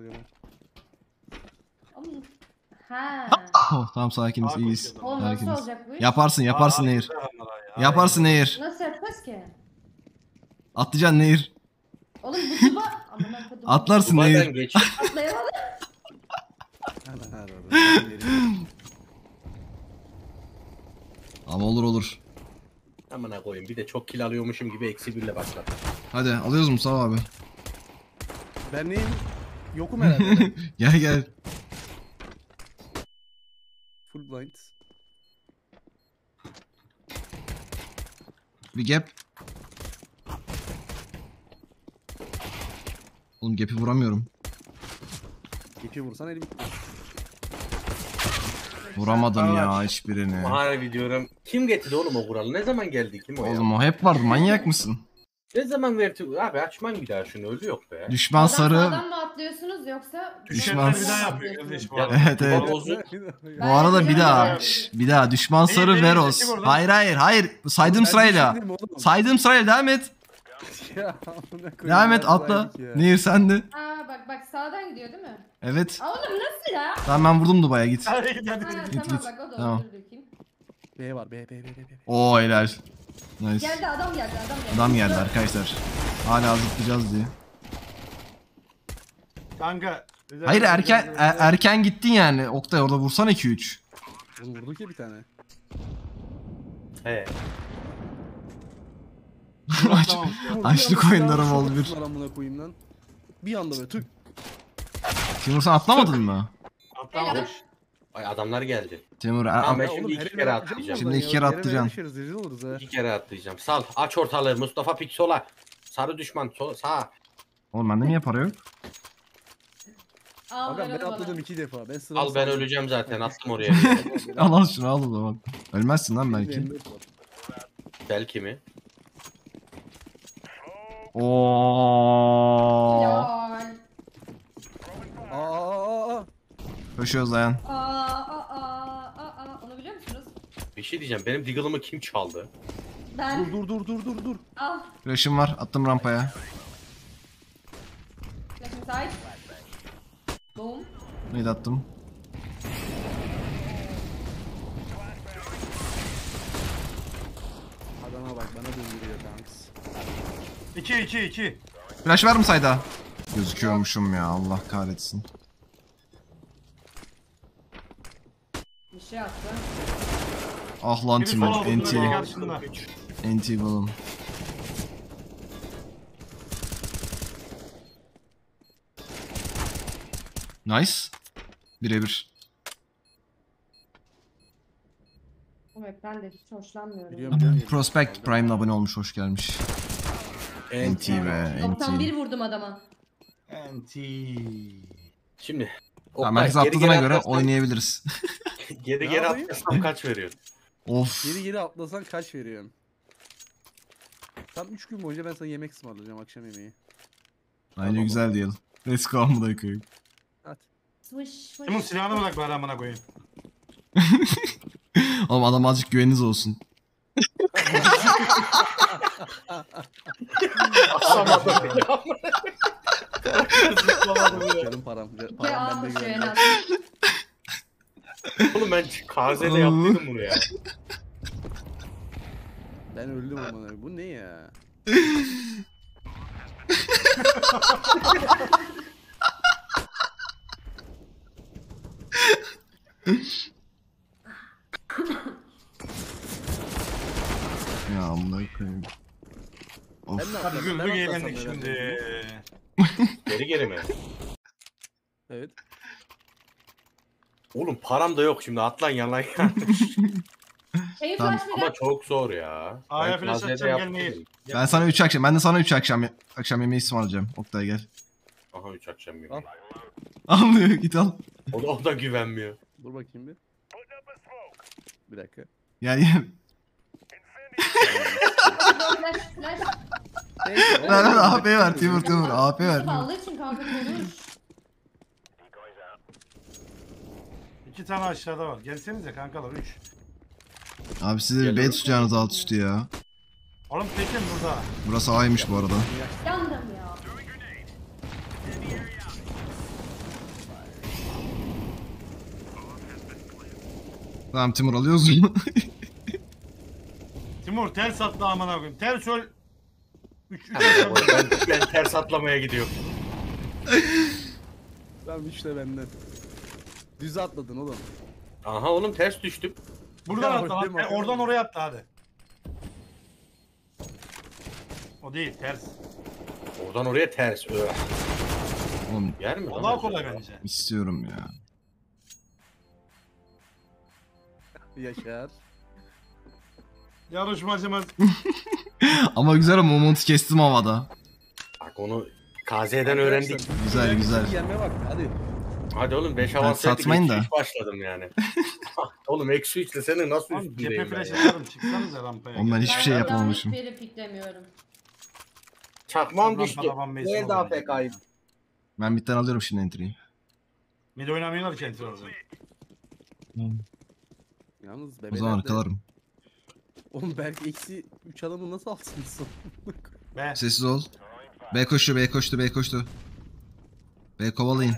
Oğlum, Ha. Oh, tamam sakiniz Daha iyiyiz. Oğlum nasıl Sakiniz. olacak bu iş? Yaparsın yaparsın Aa, Nehir. adamlar ya. Yaparsın Nehir. Nasıl yapacağız ki? Atlayacaksın Nehir. Oğlum bu duba... Amına kodum. Atlarsın Dubai'den Nehir. geç. Atlayamadım. Ama olur olur. Amına koyayım bir de çok kill alıyormuşum gibi eksi birle başladı. Hadi alıyoruz Mustafa abi. Ben neyim? Yokum herhalde. Gel gel. Full blind. Bir gap. Oğlum gap'i vuramıyorum. İpi vursan elim. Vuramadım ya hiçbirini. Harbi diyorum. Kim getirdi oğlum o kuralı? Ne zaman geldi kim o ya? Oğlum o hep vardı manyak mısın? Ne zaman verdi? Abi açman bir daha şunu ölü yok be. Düşman Adam sarı. sağdan mı atlıyorsunuz yoksa... Düşman- bir daha yapıyor kardeşim. Ya- abi. Evet evet. Bozuk. Bu arada bir daha. Şş, Bir daha. Düşman sarı benim Veros. seçim oradan? Hayır hayır hayır. Saydım sırayla. Saydım sırayla devam et. Devam et atla. Nehir sende. Aa bak bak sağdan gidiyor değil mi? Evet. Aa oğlum nasıl ya? Tamam ben vurdum Dubai'ye git. Hadi git hadi Ha, tamam git. bak o da Tamam. B var B B B B B. Oo helal. Nice. Geldi adam geldi adam geldi. Adam geldi arkadaşlar. Hala zıplayacağız diye. Kanka. bize- Hayır erken e- erken gittin yani. Oktay orada vursan 2-3. Oğlum vurduk ya bir tane. He. Aç- Tamam. Açlık oyunlarım oldu bir. Lan amına koyayım lan. Bir anda böyle tık. Timur sen atlamadın mı? Atlamamış. Ay adamlar geldi. Timur Tamam, ben şimdi iki kere atlayacağım. Şimdi iki kere atlayacaksın. İki kere atlayacağım. Sal. Aç ortalığı. Mustafa pik sola. Sarı düşman sol, sağ. Oğlum bende niye para yok? Al ver ben onu bana. atladım iki defa. Ben sıra Al ben öleceğim zaten. Attım oraya. al al şunu al o zaman. Ölmezsin lan belki. Belki mi? Oo. Lol. Aa aa aa. Koşuyoruz dayan. Aa aa aa aa. Onu biliyor musunuz? Bir şey diyeceğim. Benim Diggle'ımı kim çaldı? Ben. Dur dur dur dur dur. Al. Flash'ım var. Attım rampaya. Flashing side. Boom. Neydi attım? Adama bak bana döndürüyor kanks. 2 2 2. Flash var mı sayda? Gözüküyormuşum ya Allah kahretsin. Bir şey attı. Ah lan Timur. NT. NT balım. Nice. Birebir. Bu map'ten de hiç hoşlanmıyorum. Biliyorum biliyorum. Prospect Prime'le abone olmuş. Hoş gelmiş. NT be. NT. 91 vurdum adama. Anti. Şimdi. Tamam Oktay, herkes geri atladığına geri göre oynayabiliriz. Geri geri atlarsam kaç veriyor? Of. Geri geri atlasan kaç veriyorsun? Tam 3 gün boyunca ben sana yemek ısmarlayacağım akşam yemeği. Bence güzel diyelim. Let's go amına koyayım. At. Swish swish. Kimin silahını bırak bari amına koyayım. Oğlum adam azıcık güveniniz olsun. Canım param. ca- İki Param A bende koşuyor en az. Oğlum ben KZ'de yaptıydım bunu ya. Ben öldüm amına. Bu ne ya? Ya amına koyayım. Ben Of. ne Hadi yaptım? Ben güldük atlasam eğlendik neler şimdi. Geri geri mi? Evet. Oğlum param da yok şimdi atlan yalan ya. Şeyin Tamam. flash Ama çok zor ya. A'ya Ben flash KZ'de atacağım, yaptım. gelmeyin. Ben sana 3 akşam, ben de sana 3 akşam akşam yemeği ısmarlayacağım. Oktay gel. Aha 3 akşam Al. yemeği. Almıyor git al. O da, o da güvenmiyor. Dur bakayım bir. Bir dakika. Gel. Flash flash. Neyse, oğlum, AP ver. Timur Timur AP ver. Allah için kanka konuş. İki tane aşağıda var. Gelsenize kankalar 3. Abi siz bir bed tutacağınız alt üstü ya. Oğlum tekim burada. Burası A'ymış bu arada. Yandım ya. Tamam Timur alıyoruz? Timur ters atla aman abim. Ters öl. 3 3 ben, ben ters atlamaya gidiyorum. Tamam işte benden. Düz atladın oğlum. Aha oğlum ters düştüm. Buradan Ya, lan. mi? E, Oradan oraya attı hadi. O değil ters. Oradan oraya ters. Öh. Oğlum Yer mi? O lan daha acaba? kolay bence. istiyorum ya. Yaşar. Yarışmacımız. Ama güzel ama Momont'u kestim havada. Bak onu KZ'den öğrendik. Güzel güzel. Gelme bak hadi. Hadi oğlum 5 avans satmayın da. başladım yani. oğlum eksi 3 ile senin nasıl Oğlum cephe üstündeyim ben flash ya? atarım çıksanıza rampaya. Oğlum ben hiçbir şey Ben yapamamışım. Hiçbir yeri piklemiyorum. Çakmam Rampadan düştü. ben mezun Nerede oldum. AFK'yım? Ben bitten alıyorum şimdi entry'yi. Mid oynamıyorlar ki enter orada. Yalnız O bebeler zaman de- arkalarım. Oğlum belki eksi 3 adamı nasıl alsınsın? Be. Sessiz ol. B koştu, B koştu, B koştu. B kovalayın.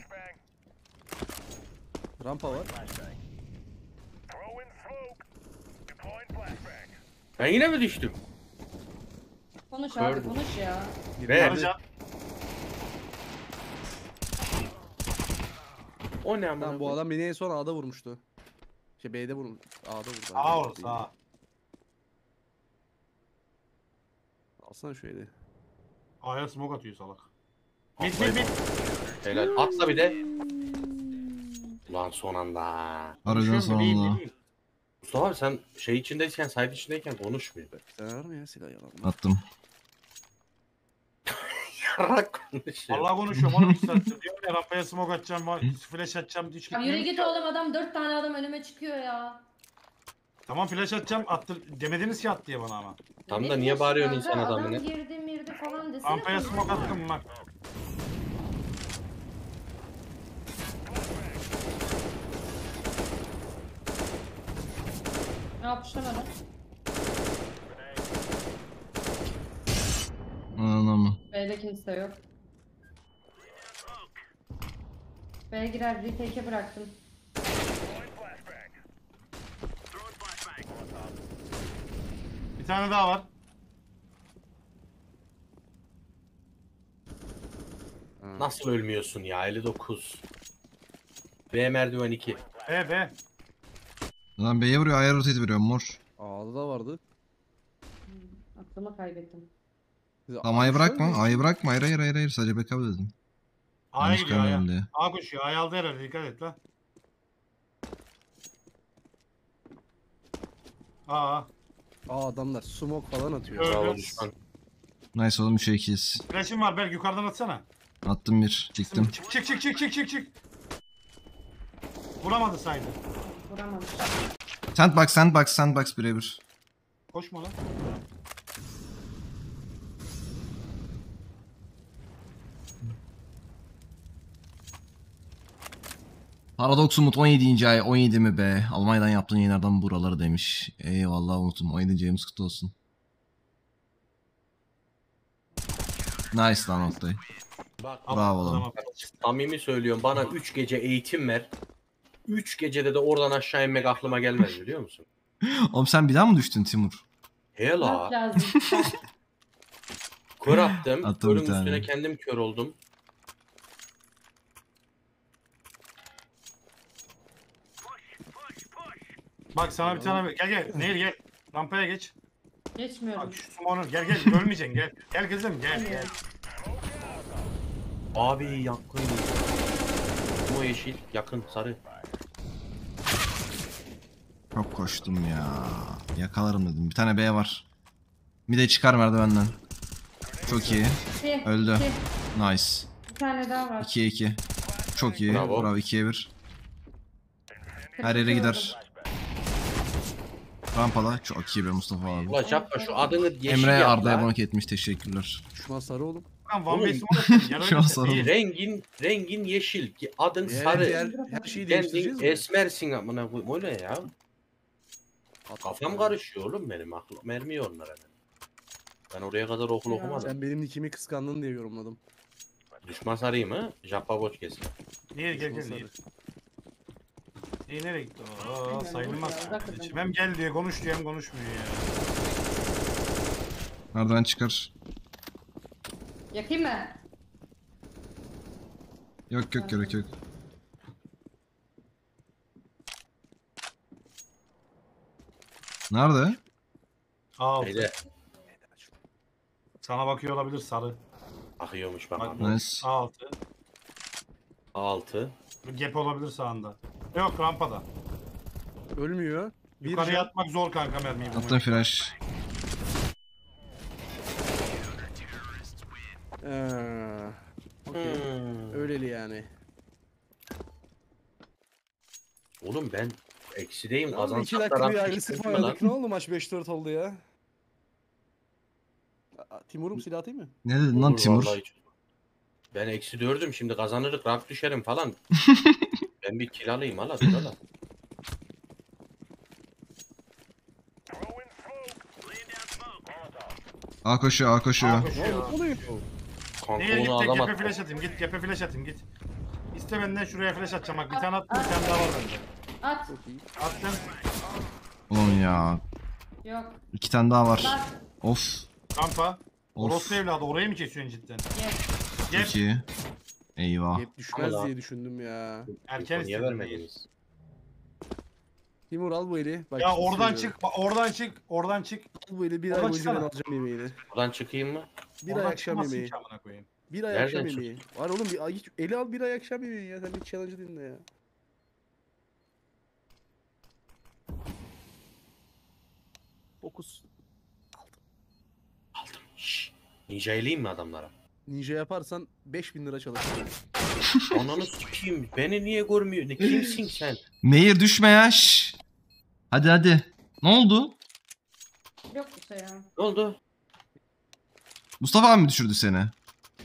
Rampa var. Ben yine mi düştüm? Konuş abi Gördüm. konuş ya. Be. Yarıca. O ne amına bu koyayım? adam beni en son A'da vurmuştu. Şey B'de vurmuş. A'da vurdu. Sağa or sağa. Alsana şöyle. A'ya smoke atıyor salak. Mid mid mid. Helal. Atla bir de. Ulan son anda. Aracın Konuşuyorum da değil, sonunda. değil. Mustafa abi sen şey içindeyken, site içindeyken konuşmuyor be. Sen var mı ya silah yalan? Attım. Yarak konuşuyor. Allah konuşuyorum oğlum 2 saattir. Diyorum ya rampaya smoke atacağım, var, flash atacağım. Hiç Ya yürü gitmiyor. git oğlum adam dört tane adam önüme çıkıyor ya. Tamam flash atacağım. Attır. Demediniz ki at diye bana ama. Tam Ne da niye diyorsun bağırıyorsun kanka? insan Adam adamını? girdi mirdi falan desene. Rampaya smoke attım bak. Ne yapmışlar adam? Anam mı? B'de kimse yok. B'ye girer retake'e bıraktım. Bir tane daha var. Nasıl ölmüyorsun ya 59. B merdiven 2. B B. Lan B'ye vuruyor, A'ya rotate veriyor mor. A'da da vardı. Aklımı kaybettim. Tamam A'yı bırakma, A'yı bırakma. Hayır hayır hayır, hayır. sadece backup dedim. A'ya Yanlış gidiyor A'ya. görmedim diye. A koşuyor. A'ya aldı herhalde. Dikkat et lan. Aa. Aa adamlar smoke falan atıyor. Evet. Bravo düşman. Nice oğlum 3'e 2'yiz. Flash'im var. Berk yukarıdan atsana. Attım bir, çıktım. Çık çık çık çık çık çık çık. Vuramadı saydı. Vuramamış. Sandbox, sandbox, sandbox birebir. Koşma lan. Paradox Umut 17. ay 17 mi be? Almanya'dan yaptığın yayınlardan buraları demiş. Eyvallah Umut'um 17. ayımız kutlu olsun. Nice lan Oktay. Bak Bravo lan. Samimi söylüyorum bana 3 gece eğitim ver. 3 gecede de oradan aşağı inmek aklıma gelmez biliyor musun? Oğlum sen bir daha mı düştün Timur? He Ne la. yapacağız? Kör attım. Attım bir Körün tane. üstüne kendim kör oldum. Bak sana bir tane gel gel. Nehir gel. Rampaya geç. Geçmiyorum. Bak şu sumonu gel gel. Ölmeyeceksin gel. Gel kızım gel gel. Abi yakın. Bu yeşil yakın sarı. Çok koştum ya. Yakalarım dedim. Bir tane B var. Bir de çıkar merdivenden. Çok iyi. İki, Öldü. iki. Nice. Bir tane daha var. 2'ye 2. Çok iyi. Bravo. Bravo 2'ye 1. Her yere gider. Rampala. Çok iyi be Mustafa abi. Ula yapma şu adını yeşil Emre yap Arda'ya abone etmiş. Teşekkürler. Düşman sarı oğlum. Lan Van Oğlum, Bey smoke atıyor. Yarı Şu an sarı. Rengin rengin yeşil. Adın sarı. diğer her şeyi değiştireceğiz Kendin mi? esmersin amına koyayım o ne ya? Kafam karışıyor oğlum benim aklım. Mermi onlara ben. Ben oraya kadar okul Ya. okumadım. Sen benim nickimi kıskandın diye yorumladım. Düşman sarayım mı? Jappa boç kesin. Nehir gel gel. Sarı. İyi nereye gitti? Bilmiyorum, sayılmaz. Hem gel diye konuş diye hem konuşmuyor ya. Nereden çıkar? Yakayım mı? Yok yok gerek yok. Nerede? Aa, Şeyde sana bakıyor olabilir sarı. akıyormuş Bak, bak. Nice. A6. 6. Gap olabilir sağında. Yok rampada. Ölmüyor. Bir Yukarıya can. atmak zor kanka mermiyi. bulmak. Attım flash. Ee, okey. Hmm. Öyleli yani. Oğlum ben eksideyim Oğlum da dakika bir çıkmıyor lan. oynadık. Ne oldu maç 5-4 oldu ya? Aa, Timur'um silah atayım mı? Ne dedin lan Timur? Ben eksi dördüm şimdi kazanırız rank düşerim falan. ben bir kill alayım hala hala. A koşuyor A koşuyor. Ne oldu? Ne oluyor? Kanka Niye git de adam gepe flash atayım git gepe flash atayım git. İste benden şuraya flash atacağım bak bir tane attım bir tane daha var bende. At. Attım. Oğlum ya. Yok. İki tane daha var. Bak. Of. Rampa. Of. Orospu evladı orayı mı kesiyorsun cidden? Yes. Gel. Çok iyi. Eyvah. Hep düşmez Ama diye düşündüm ya. Erken Niye istedim. vermediniz? Timur al bu eli. Bak, Ya oradan söylüyorum. çık oradan çık oradan çık. Al bu eli bir ay Oradan boyunca ben çıksana. alacağım yemeğini. Buradan çıkayım mı? Bir oradan ay akşam çıkamazsın yemeği. ki amına koyayım. Bir ay Nereden akşam yemeği. Var oğlum bir ay hiç eli al bir ay akşam yemeği ya. Sen bir challenge'ı dinle ya. Fokus. Aldım. Şşş. Ninja'yleyim mi adamlara? Ninja yaparsan 5000 lira çalışırsın. Ananı sikeyim. Beni niye görmüyor? Ne kimsin sen? Meir düşme ya. şş. Hadi hadi. Ne oldu? Yok bir şey ya. Ne oldu? Mustafa abi mi düşürdü seni?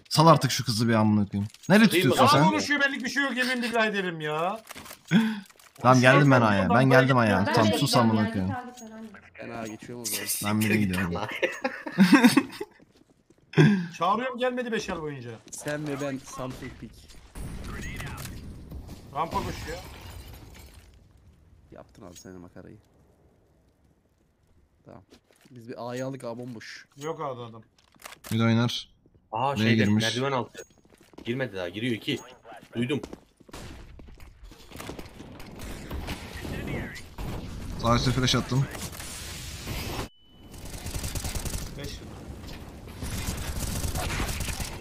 Sal artık şu kızı bir amına koyayım. Nereye Değil mi? tutuyorsun Ya sen? konuşuyor belli bir şey yok yemin billahi ederim ya. Tamam geldim ben Konuşuyor, aya. oradan Ben geldim buraya aya. gidiyor. Tamam sus amına ya, koyayım. Ağa geçiyorum o zaman. Ben bir de gidiyorum. Çağırıyorum gelmedi 5 yıl boyunca. Sen ve ben Samsung Pick. Rampa koşuyor. Yaptın abi sen de makarayı. Tamam. Biz bir A'yı aldık A bomboş. Yok abi adam. Bir de oynar. Aa Neye şeyde girmiş? merdiven altı. Girmedi daha giriyor iki. Duydum. Sağ üstte flash attım. 5 yıl.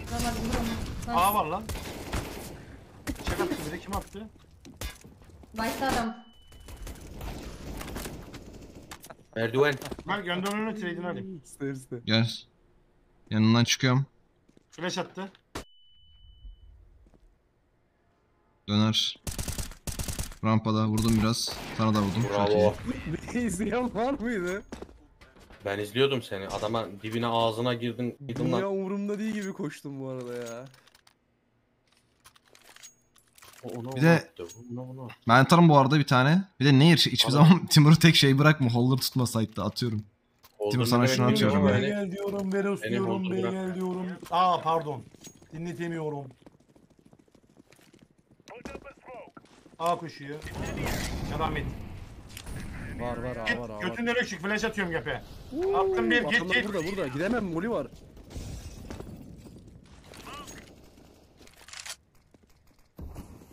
Tamam vur onu. A Lan, var lan. Çek attı bir de kim attı? Başta adam. Merdiven. Bak gönder önüne trade'ini alayım. İste. Gel. Yanından çıkıyorum. Flash attı. Döner. Rampada vurdum biraz. Sana da vurdum. Bravo. Beni izleyen var mıydı? Ben izliyordum seni. Adama dibine ağzına girdin. Girdin Dünya lan. umurumda değil gibi koştum bu arada ya. O onu Bir de- attı, onu onu attı. Ben atarım bu arada bir tane. Bir de Nehir hiçbir Tamam. zaman Timur'u tek şey bırakma. Holder tutma site'da atıyorum. Oldu sana şunu ben atıyorum bilmiyorum Bey yani. gel diyorum, Beni diyorum, bey bırak. gel diyorum. Aa pardon. Dinletemiyorum. A koşuyor. Devam et. Var var A Git, var A var. götünden flash atıyorum gepe. Attım bir, git git. burada burada. Gidemem moli var.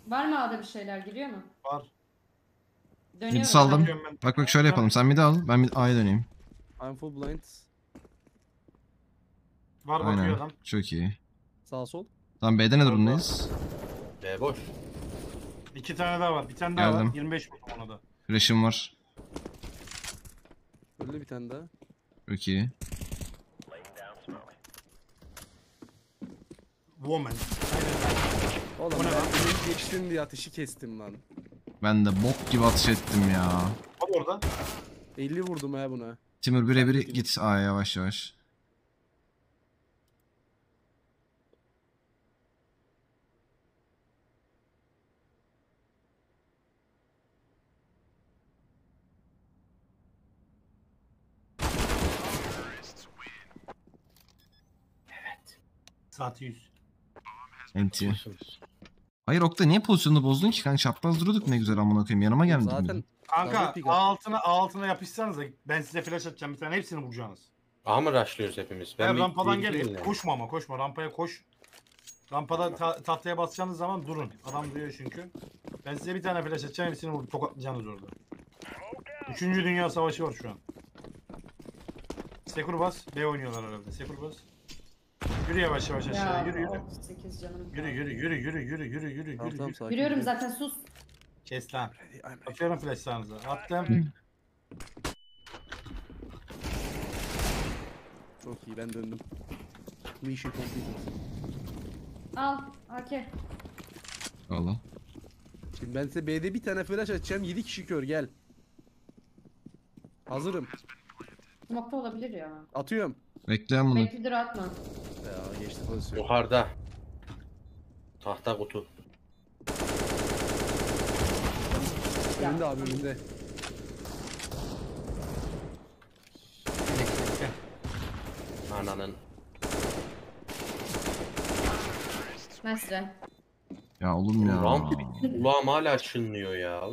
Var mı A'da bir şeyler giriyor mu? Var. Dönüyorum. saldım. Atıyorum ben. Bak bak şöyle yapalım. Sen midi al. Ben bir A'ya döneyim. I'm full blind. Var bakıyor Aynen. adam. Çok iyi. Sağ sol. Tamam B'de ne durumdayız? B boş. İki tane daha var. Bir tane daha Geldim. var. 25 vurdum ona da. Flash'ım var. Öldü bir tane daha. Çok iyi. Woman. Oğlum O ne ben lan? beni geçtin diye ateşi kestim lan. Ben de bok gibi atış ettim ya. Hadi orada. 50 vurdum ha buna. Timur birebir git A'ya yavaş yavaş. Saat 100. NT. Hayır Oktay niye pozisyonunu bozdun ki? Kanka çapraz duruyorduk ne güzel amına koyayım. Yanıma gelmedin. Zaten? Kanka altına altına yapışsanız ben size flash atacağım bir tane hepsini vuracaksınız. Aha mı rushlıyoruz hepimiz? Ben bir- rampadan bir- gel. Koşma ama koşma. Rampaya koş. Rampada ta- tahtaya basacağınız zaman durun. Adam duyuyor çünkü. Ben size bir tane flash atacağım. Hepsini vurup tokatlayacaksınız orada. Üçüncü Dünya Savaşı var şu an. Sekur bas. B oynuyorlar herhalde. Sekur bas. Yürü yavaş yavaş aşağı. Ya Yürü yürü. 38 canım. Yürü yürü yürü yürü yürü yürü yürü Tamam yürü. tamam yürü. sakin. Yürüyorum zaten sus. Kes lan. Atıyorum flash sağınıza. Attım. Çok iyi ben döndüm. Mission completed. Al AK. Valla. Şimdi ben size B'de bir tane flash açacağım. 7 kişi kör gel. Hazırım. Smoke'ta olabilir ya. Atıyorum. Bekleyen bunu. Belki dur atma. Geçti pozisyon. Yukarıda. Tahta kutu. Önünde abi önünde. Ananın. Mesre. Ya oğlum ya. Ramp Kulağım hala çınlıyor ya.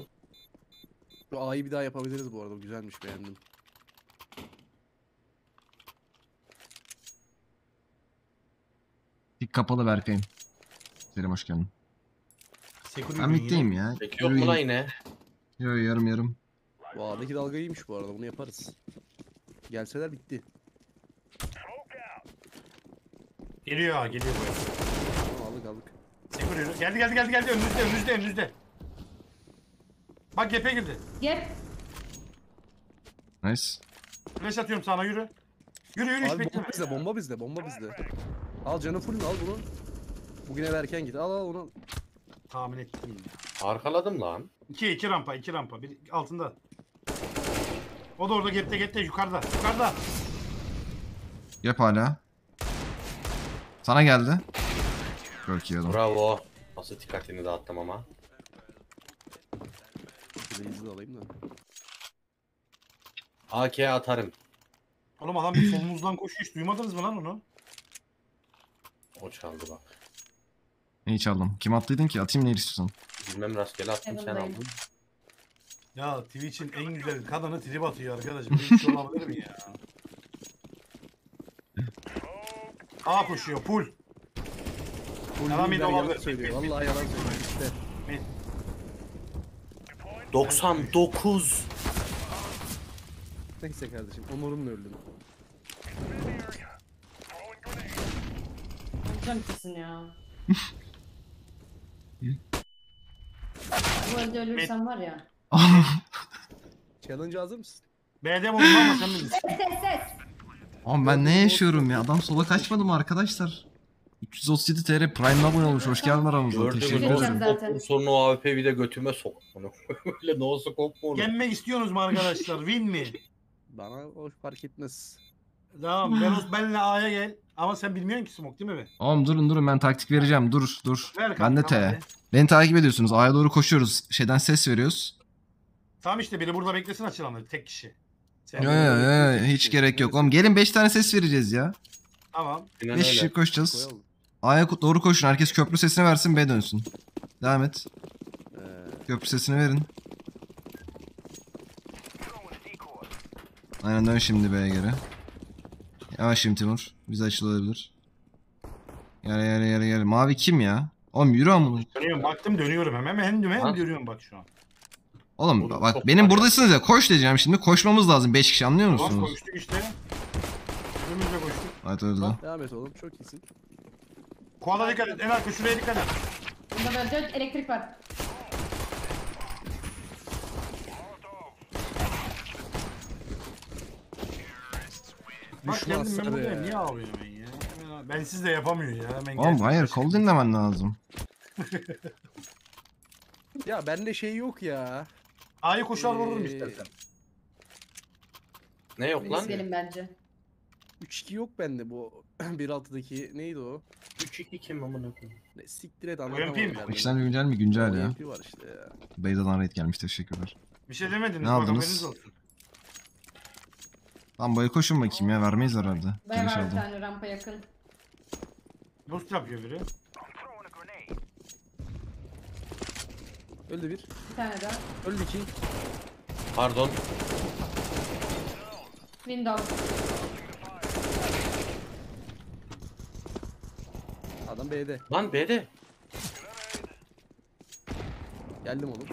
Şu A'yı bir daha yapabiliriz bu arada. Güzelmiş beğendim. Dik kapalı Berkay'ım. Selim hoş geldin. Ben middeyim ya. Peki yok mu lan yine? Yo yarım yarım. Bu A'daki dalga iyiymiş bu arada. Bunu yaparız. Gelseler bitti. Geliyor ha geliyor buraya. Tamam, aldık aldık. Sekur yürü. Geldi geldi geldi geldi. Önünüzde önünüzde önünüzde. Bak gepe girdi. Gap. Nice. Flash atıyorum sana yürü. Yürü yürü hiç Abi bekleme. bomba bizde, bomba bizde, bomba bizde. Al canı full al bunu. Bugün eve erken git. Al al onu. Tahmin ettim ya. Arkaladım lan. 2 2 rampa 2 rampa. Bir altında. O da orada gapte gapte yukarıda. Yukarıda. Yap hala. Sana geldi. İyi adam. Bravo. Nasıl dikkatini dağıttım ama. De alayım da. AK atarım. Oğlum adam bir solumuzdan koşuyor hiç duymadınız mı lan onu? O çaldı bak. Neyi çaldım? Kim attıydın ki? Atayım ne istiyorsan. Bilmem rastgele attım sen Yanındayım. aldın. Ya Twitch'in en güzel kadını trip atıyor arkadaşım. Böyle bir şey olabilir mi ya? A koşuyor full. Yalan de yalan olabilir. söylüyor. Vallahi yalan söylüyor. İşte. 99. Neyse kardeşim. Onurumla öldüm. Olacağım kesin ya. Bu elde ölürsem var ya. Challenge hazır mısın? Mi oldum ama sen bilirsin. Ses ses. Oğlum ben ne yaşıyorum ya? Adam sola kaçmadı mı arkadaşlar? 337 TR Prime abone olmuş. Hoş geldin aramıza. Gördün Teşekkür ederim. zaten. sonra o AWP bir de götüme sok. Onu öyle no scope mu olur? Yenmek istiyorsunuz mu arkadaşlar? Win mi? Bana o fark etmez. Tamam ben o- benle A'ya gel. Ama sen bilmiyorsun ki smoke değil mi be? Oğlum durun durun ben taktik vereceğim. Dur dur. Ver Ben de T. Beni takip ediyorsunuz. A'ya doğru koşuyoruz. Şeyden ses veriyoruz. Tamam işte biri burada beklesin açılanları tek kişi. Sen Yo yo yo hiç gerek yok. Oğlum gelin 5 tane ses vereceğiz ya. Tamam. Aynen 5 öyle. kişi koşacağız. A'ya doğru koşun. Herkes köprü sesini versin B dönsün. Devam et. Ee, Köprü sesini verin. Aynen dön şimdi B'ye geri. Yavaş şimdi Timur. Bize açılabilir. Gel gel gel gel. Mavi kim ya? Oğlum yürü amına. Dönüyorum baktım dönüyorum hemen hemen hemen Ha? dönüyorum bak şu an. Oğlum Oğlum, bak çok benim var ya. buradasınız ya. Koş diyeceğim şimdi. Koşmamız lazım. 5 kişi anlıyor Tamam musunuz? koştuk işte. Önümüzde koştuk. Hadi öyle. devam et oğlum. Çok iyisin. Koala dikkat et. En arka şuraya dikkat et. Bunda böyle elektrik var. Bak Düşman ben sarı. buraya. Niye ağlıyorum ben ya? Hemen- Ben siz de yapamıyor ya. Hemen Oğlum geldim. hayır kol dinlemen lazım. Ya bende şey yok ya. A'yı koşar vururum Ee, istersen. Ne yok lan? Gelin bence. 3-2 yok bende bu 1.6'daki neydi o? 3-2 kim amına koyayım? Ne siktir et anlatamam. mi? ben İşler güncel mi? Güncel ya. OMP var işte ya. Beyza'dan raid gelmiş. Teşekkürler. Bir şey demediniz. Ne bak, aldınız? haberiniz olsun. Lan boya koşun bakayım ya. Vermeyiz herhalde. Ben Giriş var bir aldım. tane rampa yakın. Boost yapıyor biri. Öldü bir. Bir tane daha. Öldü iki. Pardon. Window. Adam B'de. Lan B'de. Geldim oğlum.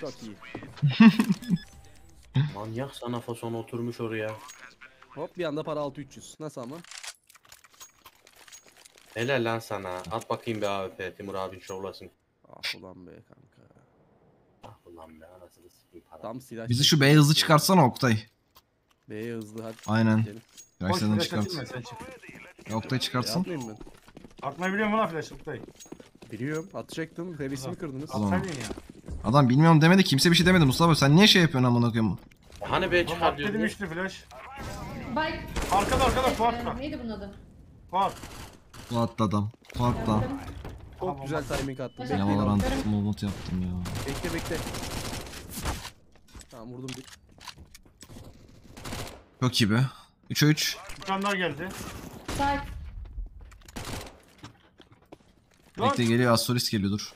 Çok iyi. Manyak sana fason oturmuş oraya. Hop bir anda para 6300. Nasıl ama? Helal lan sana. At bakayım bir AWP Timur abin şovlasın. Ah ulan be kanka. Ah ulan be anasını sikeyim para. Tam silah. Bizi şu. B'ye hızlı çıkartsana Oktay. B'ye hızlı hadi. Aynen. Gidelim. Gerçekten flash çıkart. atayım ben sen çık. Oktay çıkartsın. Yapmayayım ben. Atmayı biliyor musun lan flash Oktay? Biliyorum. Atacaktım. Hevesimi kırdınız. Atsaydın ya. Adam bilmiyorum demedi kimse bir şey demedi Mustafa sen niye şey yapıyorsun amına koyayım? Hani B çıkar at dedim diyordu. işte flash. Bike. Arkada arkada Fuat var. neydi bunun adı? Fuat. Fuat adam. Fuat da. Çok Tamam, güzel bak. timing. Hocam, Bekle, Görüm. antik moment yaptım ya. bekle bekle. Tamam vurdum bir. Çok iyi be. 3'e 3. Bir tane daha geldi. Lan. Bekle geliyor Astoris geliyor dur.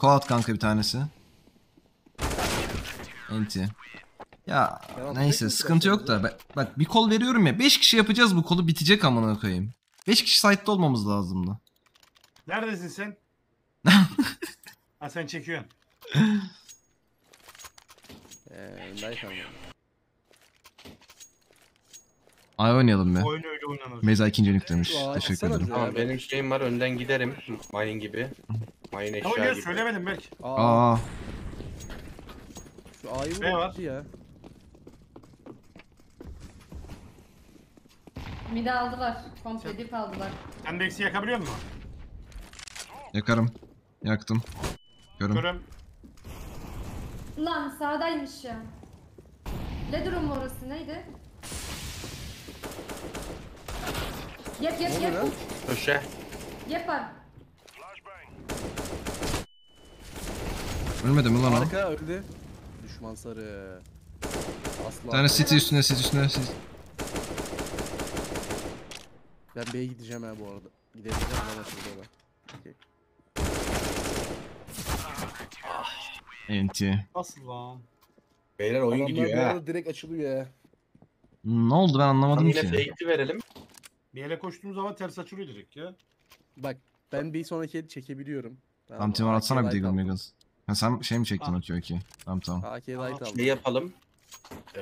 Koat kanka bir tanesi. Enti. Ya neyse sıkıntı yok da bak, bak bir kol veriyorum ya 5 kişi yapacağız bu kolu bitecek amına koyayım. 5 kişi site'de olmamız lazımdı. Neredesin sen? ha sen çekiyorsun. Eee like ama. Ay oynayalım be. Oyun öyle oynanır. Meza ikinci önlük demiş. Teşekkür ederim. Tamam benim şeyim var önden giderim. Mayın gibi. Mayın Ama eşya gibi. söylemedim belki. Aa, Aa şu A'yı Ne var? vurdu ya. Mide aldılar. Komple dip aldılar. Sen de eksi yakabiliyor musun? yakarım. Yaktım. Görüm. Görüm. Lan sağdaymış ya. Ne durum orası neydi? Yep yep yep. Köşe. Yep var. Ölmedi mi lan o? Arka öldü. Düşman sarı. Asla. Bir tane city üstüne city üstüne city. Ben B'ye gideceğim ha bu arada. Gidebileceğim ama şurada da. Enti. Nasıl lan? Beyler oyun Adamlar gidiyor ha. direkt açılıyor ya. Ne oldu ben anlamadım yine ki. fake'i verelim. Bir yere koştuğum zaman ters açılıyor direkt ya. Bak ben bir sonraki eli çekebiliyorum. Tamam Timur atsana bir Deagle. Meagles. Ha sen şey mi çektin Ah. okey okey. Tamam tamam. AK light aldım. Ne yapalım? Ee,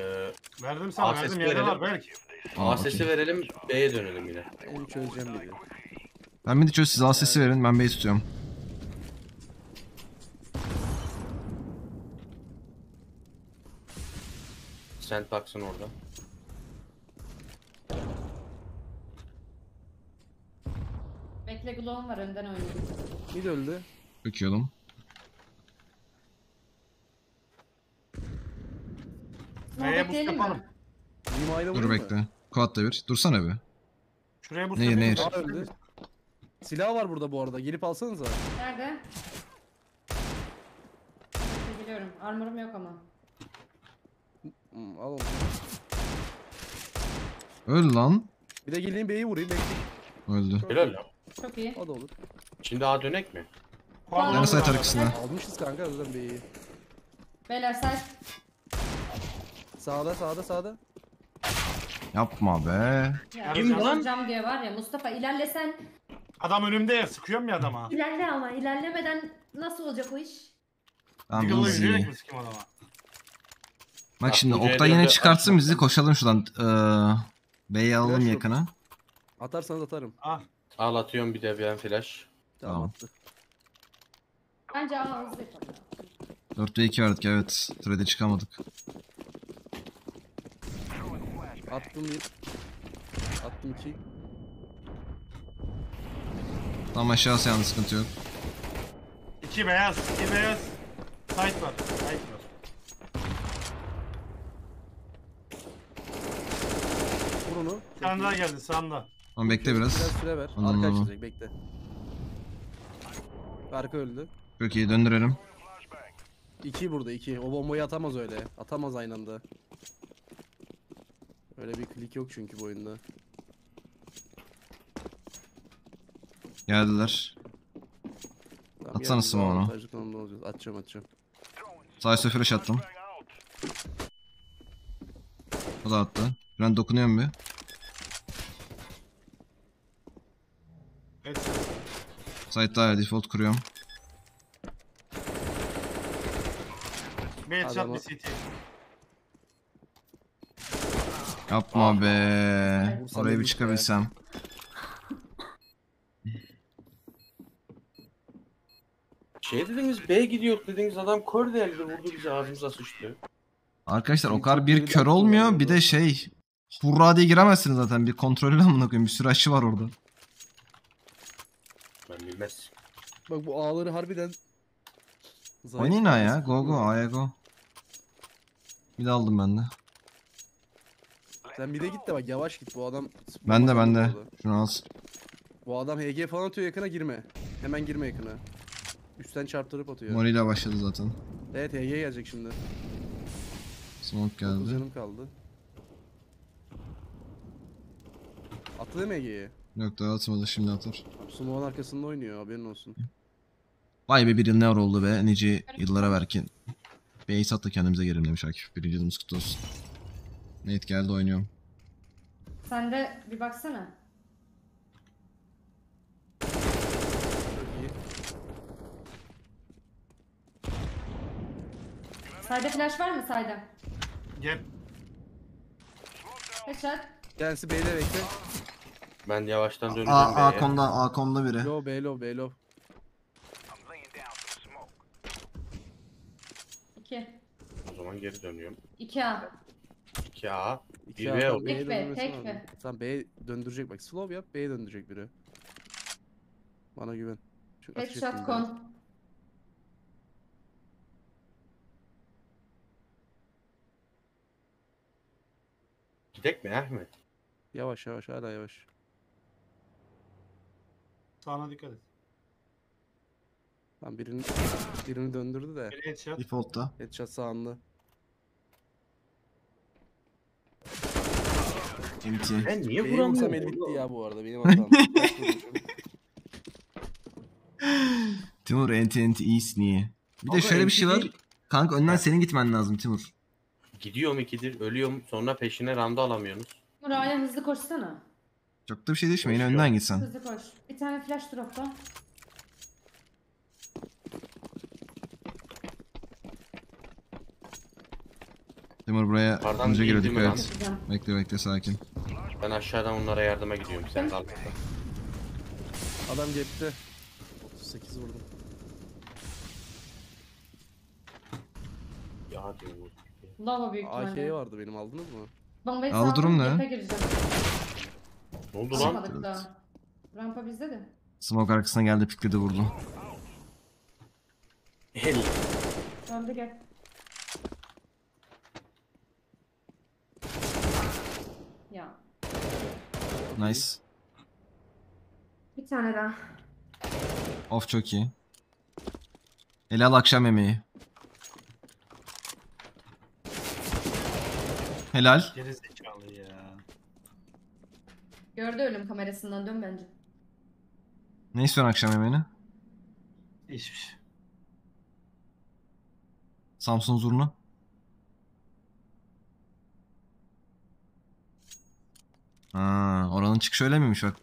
Verdim sana Aa, verdim yerde verelim. var belki. Aa, A sesi okey. verelim B'ye dönelim yine. Ben çözeceğim dedi. Ben bir de çöz siz al sesi verin ben B'yi tutuyorum. Sandbox'ın orada. Bekle glow'um var önden oynayayım. Mid öldü. Bakıyordum. Neye boost bekleyelim mi? yapalım? Limayla Dur bekle. Koat da bir. Dursana bir. Şuraya bu Nehir, nehir. Daha öldü. Silah var burada bu arada. Gelip alsanıza. Nerede? Geliyorum. Armorum yok ama. Hmm, al onu. Öl lan. Bir de geleyim B'yi vurayım. Bekle. Öldü. Helal lan. Çok iyi. O da olur. Şimdi A dönek mi? Site var. arkasında. Almışız kanka o yüzden B'yi. Beyler side. Sağda sağda sağda. Yapma be. Ya, Kim lan? alacağım diye var ya Mustafa ilerlesen. Adam önümde ya sıkıyorum ya adama. İlerle ama ilerlemeden nasıl olacak o iş? Tamam Diggle'la easy. yürüyerek mi sıkayım adama? Bak şimdi bu Oktay C4'ü yine çıkartsın açma. bizi koşalım şuradan. Ee, B'yi alalım Flash yok. yakına. Atarsanız atarım. Ah. Al atıyorum bir de ben flash. Tamam, Tamam. attı. Bence A hızlı yapalım. 4 ve 2 verdik evet. Trade'e çıkamadık. Attım bir. Attım iki. Tam aşağısı yalnız sıkıntı yok. İki beyaz, iki beyaz. Site var. Site var. Vur onu. Bir tane daha geldi sağımda. Ama bekle biraz. Biraz süre ver. Anladım, Arka anladım. açacak bekle. Arka öldü. Çok iyi döndürelim. İki burada iki. O bombayı atamaz öyle. Atamaz aynı anda. Öyle bir klik yok çünkü bu oyunda. Geldiler. Tamam, Atsana yani smoke onu. avantajlı konumda olacağız. Atacağım atacağım. Sağ üstü flash attım. O da attı. Ben dokunuyorum bir. Evet. Hala default kuruyorum. Headshot Adamı- bir CT. Yapma be. Vursam Oraya bir çıkabilsem. Şey dediniz B gidiyor dediniz adam kör deldi vurdu bizi ağzımıza sıçtı. Arkadaşlar o kadar bir kör olmuyor. Bir de şey. Hurra diye giremezsiniz zaten. Bir kontrollü amına koyayım. Bir sürü aşı var orada. Ben bilmez. Bak bu ağları harbiden zayıf Oynayın ya. Go go. A'ya go. Bir de aldım ben de. Sen bir de git de bak yavaş git bu adam. Ben de ben de. Şunu al. Bu adam HG falan atıyor yakına girme. Hemen girme yakına. Üstten çarptırıp atıyor. Mori ile başladı zaten. Evet HG gelecek şimdi. Smoke Dokuz geldi. canım kaldı. Değil mi HG'ye? Yok daha atmadı şimdi atar. Smoke'un arkasında oynuyor haberin olsun. Vay be bir yıl ne oldu be. Nice yıllara belki. Bir ace at da kendimize gelelim demiş Akif. Birinci yılımız kutlu olsun. Nate geldi oynuyorum. Sen de bir baksana. Sayda flash var mı sayda? Gel. Headshot. Kendisi B'de bekle. Ben yavaştan döneceğim A, B'ye. A-Com'da, A-Com'da biri. Low B low B low. 2. O zaman geri dönüyorum. 2A. 2A. İki Bir adam. B'ye Tek B, dönmesi tek lazım. B. Tamam B döndürecek bak. Slow yap B'ye döndürecek biri. Bana güven. Çünkü ateş Headshot kon. Gidek mi Ahmet? Yavaş yavaş hala yavaş. Sağına dikkat et. Tamam birini birini döndürdü de. Bir headshot. Default'ta. Headshot sağında. MT. Ben niye vursam vuramıyorum? el bitti ya bu arada benim hatam. Timur enti enti iyisin iyi. Bir de Ama şöyle bir şey var. NT. Kanka önden senin gitmen lazım Timur. Gidiyorum ikidir ölüyorum sonra peşine randa alamıyorsunuz. Muraya hızlı koşsana. Çok da bir şey değişmiyor. Yine Koşuyor. önden gitsen. Hızlı koş. Bir tane flash dropla. Timur buraya Pardon, önce giriyor girdi mi dikkat lan? et. Yapacağım. Bekle bekle sakin. Ben aşağıdan onlara yardıma gidiyorum sen kal. burada. Adam gapte. 38 vurdum. Ya diyorum. Lava büyük AK ihtimalle. vardı benim aldınız mı? Bombayı Al, durum ne? Gireceğim. Ne oldu lan? Alamadık Evet. daha. Rampa bizde de. Smoke arkasına geldi pikledi vurdu. El. Öldü gel. Ya. Nice. Bir tane daha. Of çok iyi. Ele al akşam yemeği. Helal. Geri zekalı ya. Gördü ölüm kamerasından dön bence. Ne istiyorsun akşam yemeğini? Hiçbir şey. Samsun zurna. Ha, oranın çıkışı öyle miymiş bak.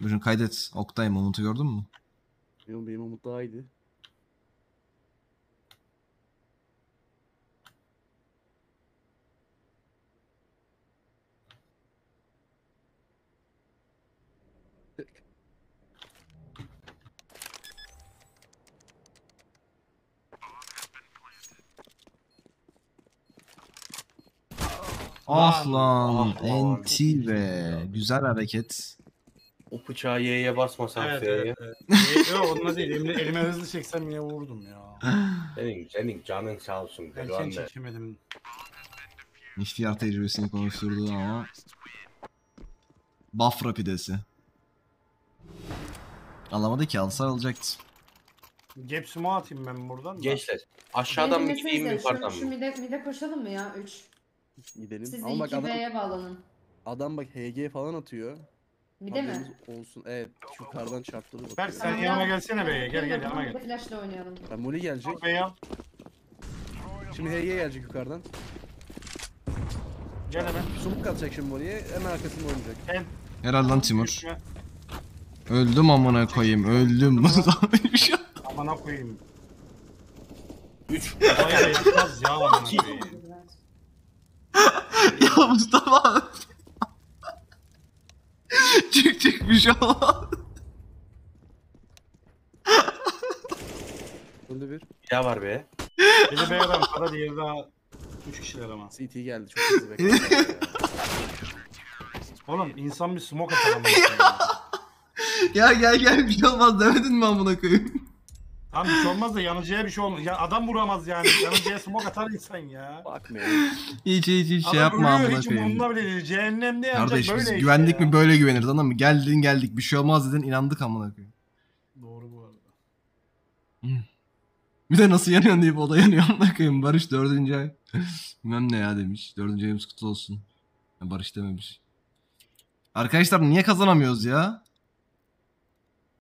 Bugün kaydet. Oktay Umut'u gördün mü? Benim, benim umut daha iyiydi. Ah Lan, ah lan. NT be. Güzel hareket. O bıçağı Y'ye basmasam Evet, F'ye. evet, evet. Yok onunla değil. Elime, elime hızlı çeksem yine vurdum ya. Senin, senin canın sağ olsun. Erken Belvan be. çekemedim. İhtiyar tecrübesini konuşturdu ama. Buff rapidesi. Alamadı ki alsa alacaktı. Gap smoke atayım ben buradan da. Gençler aşağıdan mı Beni gideyim dinlesenize, yukarıdan şu, şu mı? mide, mide koşalım mı ya? 3. Gidelim. Siz de Ama bak adam, 2B'ye bağlanın. adam bak HG falan atıyor. Bir de mi? Haberiniz Olsun. Evet. Yukarıdan çarptırdı bak. Berk sen Tamam, yanıma ben- gelsene beye. Gel gel yanıma gel. Flash'la oynayalım. Ya Molly gelecek. Al beye al. Şimdi H'ye gelecek yukarıdan. Gel hemen. Sumuk atacak şimdi Molly'ye. Hemen arkasında oynayacak. Gel. Helal lan Timur. Düşme. Öldüm amına koyayım. Öldüm. Amına koyayım. 3. Bayağı yapmaz ya amına koyayım. ya Mustafa. çık çık bir şey olmaz. Öldü bir. Ya var be. Biri beye rampada diğeri daha 3 kişiler ama. CT geldi. Çok hızlı bekliyor. Oğlum insan bir smoke atar koyayım. ya gel gel bir şey olmaz demedin mi amına koyayım? Tamam bir şey olmaz da yanıcıya bir şey olmaz. Ya adam vuramaz yani. Yanıcıya smoke atar insan ya. Bakmıyor. Hiç hiç hiç şey Adam yapma ölüyor, amına hiç koyayım. umurunda bile değil. Cehennemde yanacak Kardeş böyle biz işte güvendik ya. mi böyle güveniriz anladın mı? Geldin geldik bir şey olmaz dedin inandık amına koyayım. Doğru bu arada. Bir de nasıl yanıyorsun deyip o da yanıyor amına koyayım. Barış dördüncü ay. Bilmem ne ya demiş. Dördüncü ayımız kutlu olsun. Ya Barış dememiş. Arkadaşlar niye kazanamıyoruz ya?